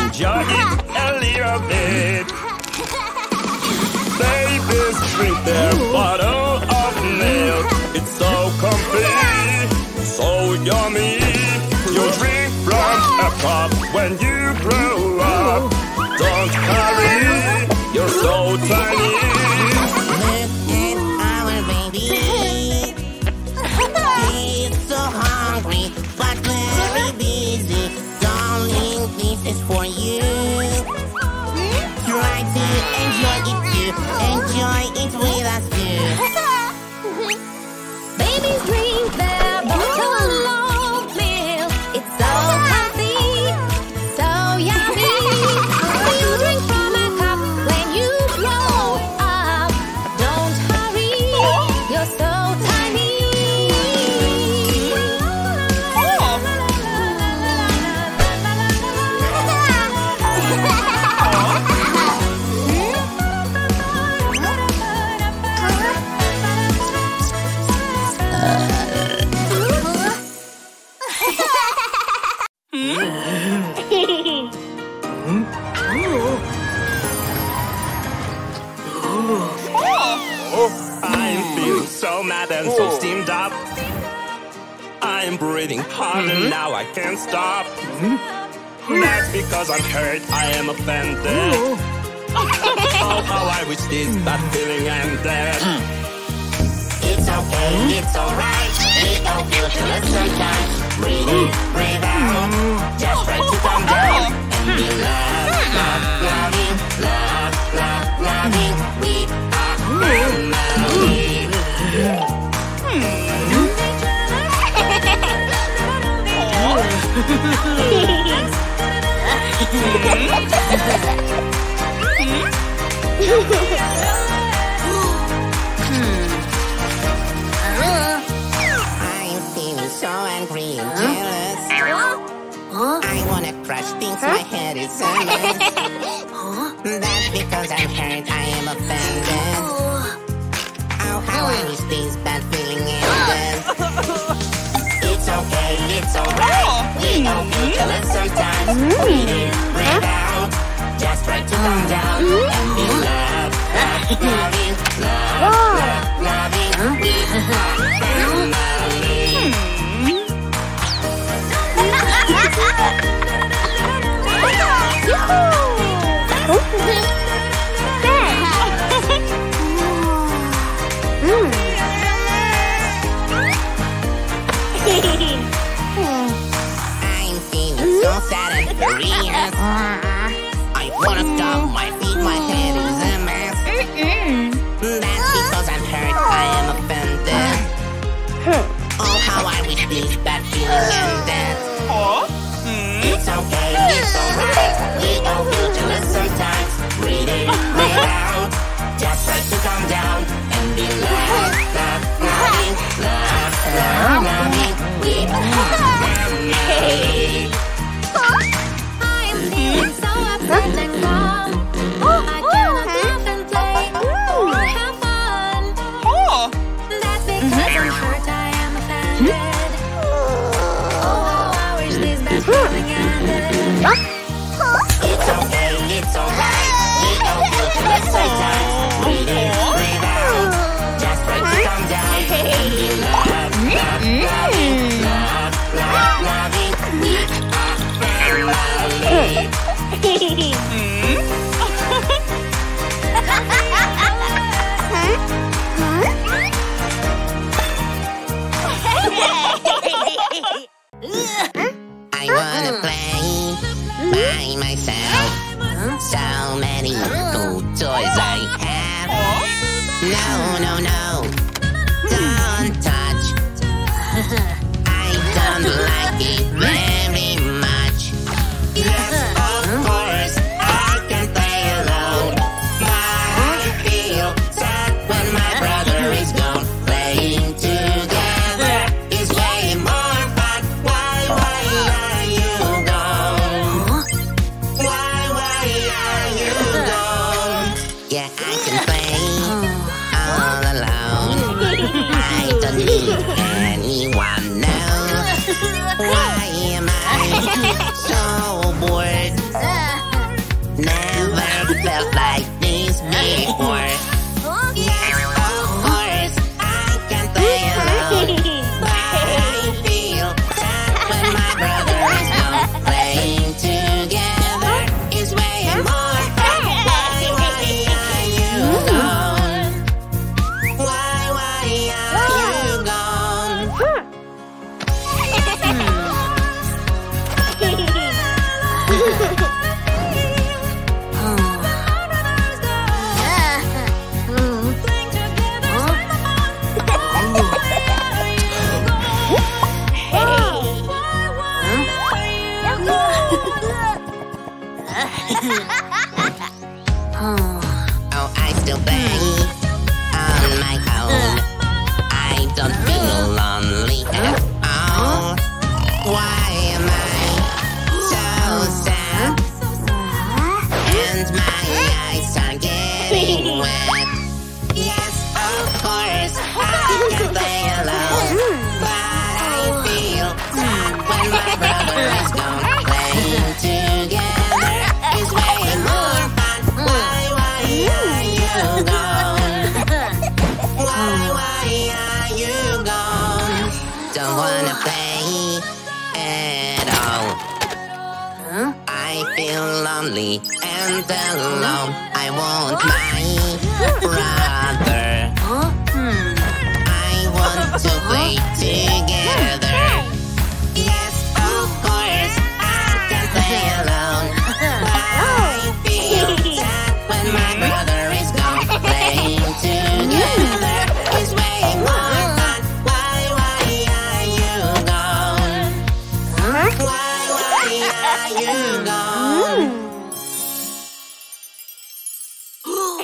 enjoy it a little bit. Babies drink their bottle of milk. It's so comfy, so yummy. You drink from a cup when you grow up. Don't hurry, you're so tiny. To enjoy it too. Enjoy it with us too. Babies drink That's because I'm hurt, I am offended. oh, how I wish this bad feeling ended. Hmm. It's okay, it's alright. We all feel jealous sometimes. Breathe in, breathe out. Just try to calm down and be loved, love, loving, love, love, loving. We are family. Hmm. Hmm. I'm It's okay, it's alright. We all feel jealous sometimes. Mm-hmm. Breathe in, breathe out. Just try to calm down and be loved. Love, loving, love, love, mm-hmm. loving. Ah. We are hmm. family. I'm wanna stop my feet, my head is a mess. Mm -mm. That's because I'm hurt, I am offended. Oh, how I wish this bad feeling ended. Oh? It's okay, it's alright. We all feel jealous sometimes. Breathe in, breathe out. No, no, no. and alone. I won't mind.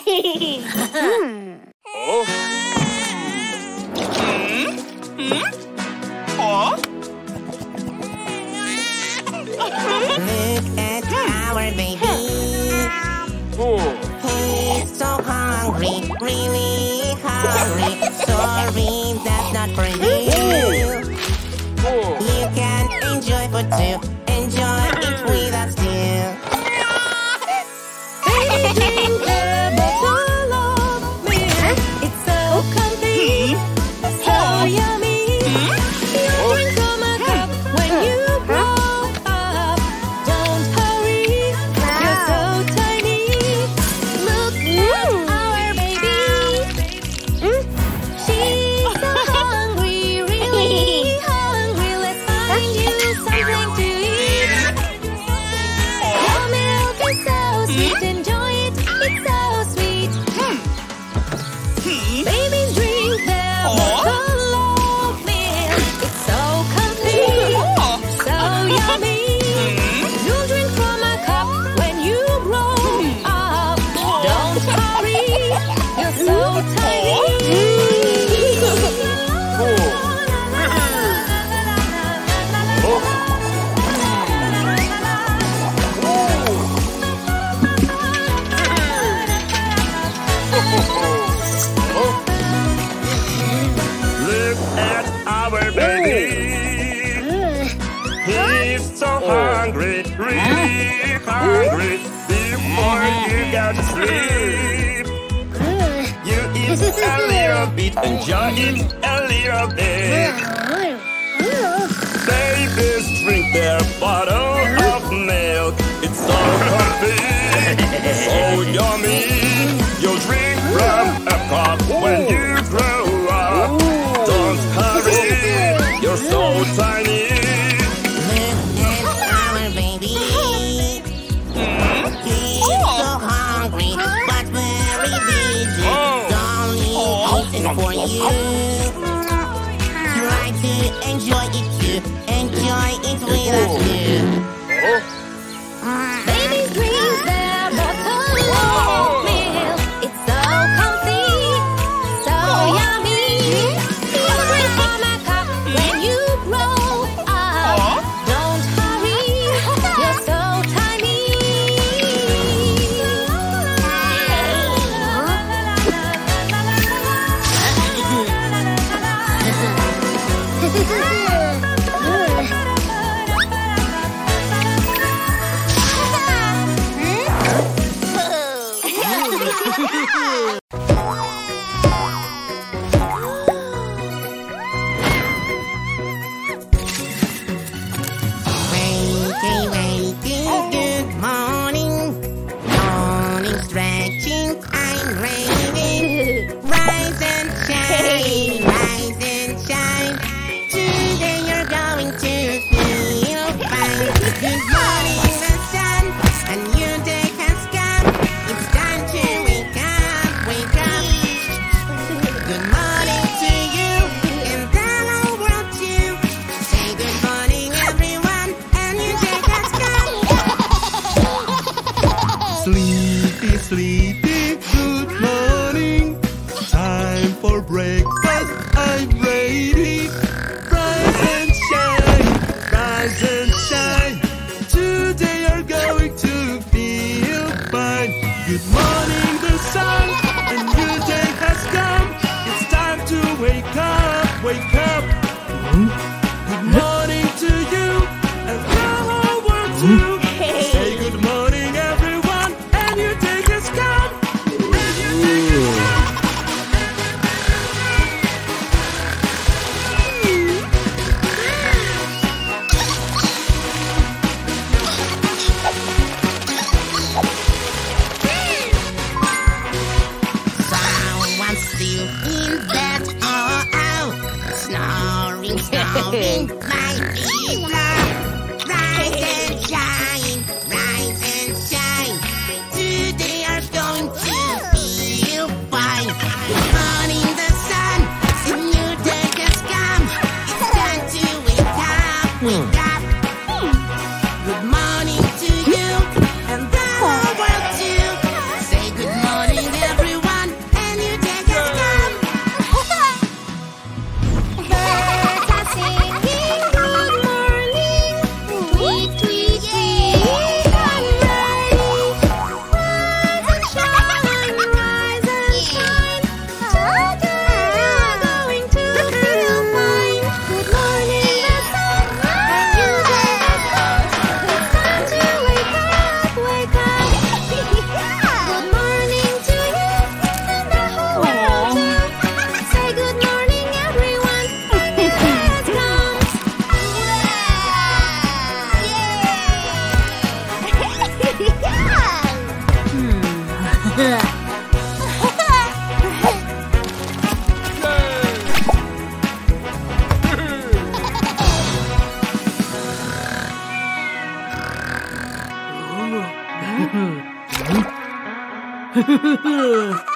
Look at our baby. Oh. He's so hungry, really hungry. Sorry, that's not for you. You can enjoy food too. more you got to sleep. You eat a little bit and John a little bit. Babies drink their bottle of milk. It's so complete, so yummy. You'll drink from a cup when you Try to enjoy it too. Enjoy it with us too. Oh. stretching, I'm raining. Rise and shine, rise and shine. Today you're going to feel fine. Good morning, the sun, a new day has come. It's time to wake up, wake up. Good morning to you and the whole world too. Say good morning, everyone, a new day has come. Sleep sleepy. Good morning. Time for breakfast. I'm ready. Rise and shine. Rise and shine. Today you're going to feel fine. Good morning, the sun. A new day has come. It's time to wake up. Wake up. Good morning to you. And hello world too. Hey,